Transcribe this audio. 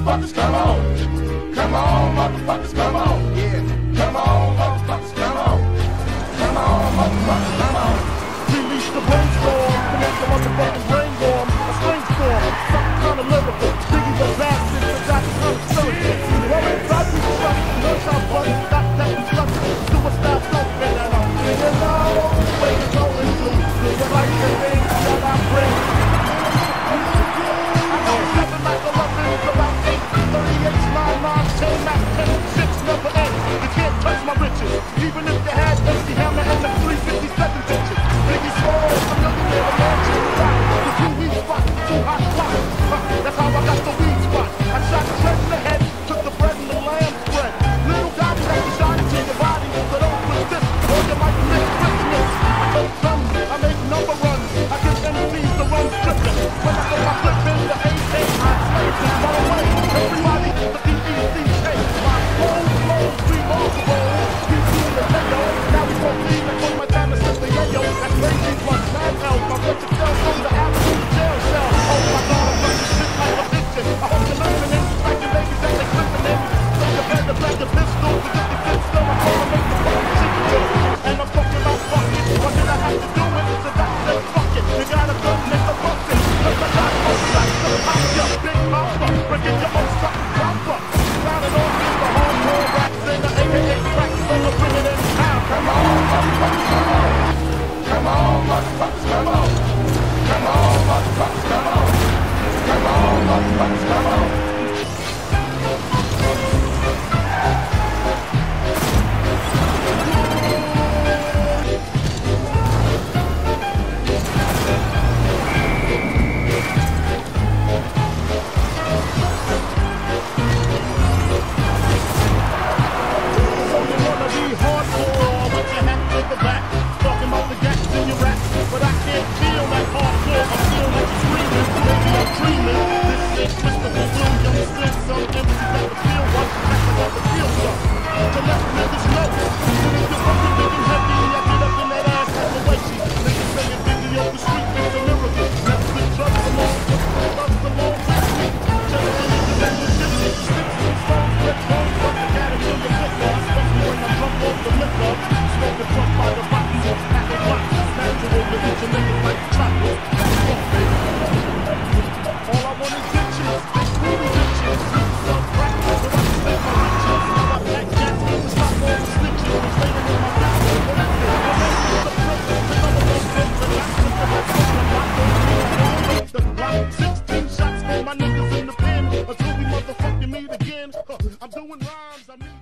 motherfuckers, come on. Come on, motherfuckers, come on. Yeah. Come on, motherfuckers, come on. Come on, motherfuckers, come on. Release the brainstorm. Finesse the motherfucking brainstorm. A brainstorm. Something kind of lyrical. Biggie the bastard. The doctor comes cynical. Rolling top, we shut. Gunshot buttons. Got that construction. Superstar, don't get that up. You know. pistol because the kids know I'm gonna make the fucking shit do. And I'm talking about fucking, what did I have to do with it? So that's just fucking. You gotta go make the fucking. Cause I got no sex to pop your big mouth up. Breaking your own fucking crop up. Got it all these the hardcore rats in the AKA tracks. So we're bringing it down. Come on, motherfuckers, come on. Come on, motherfuckers, come on. Come on, motherfuckers, come on. Come on, motherfuckers, doing rhymes. I mean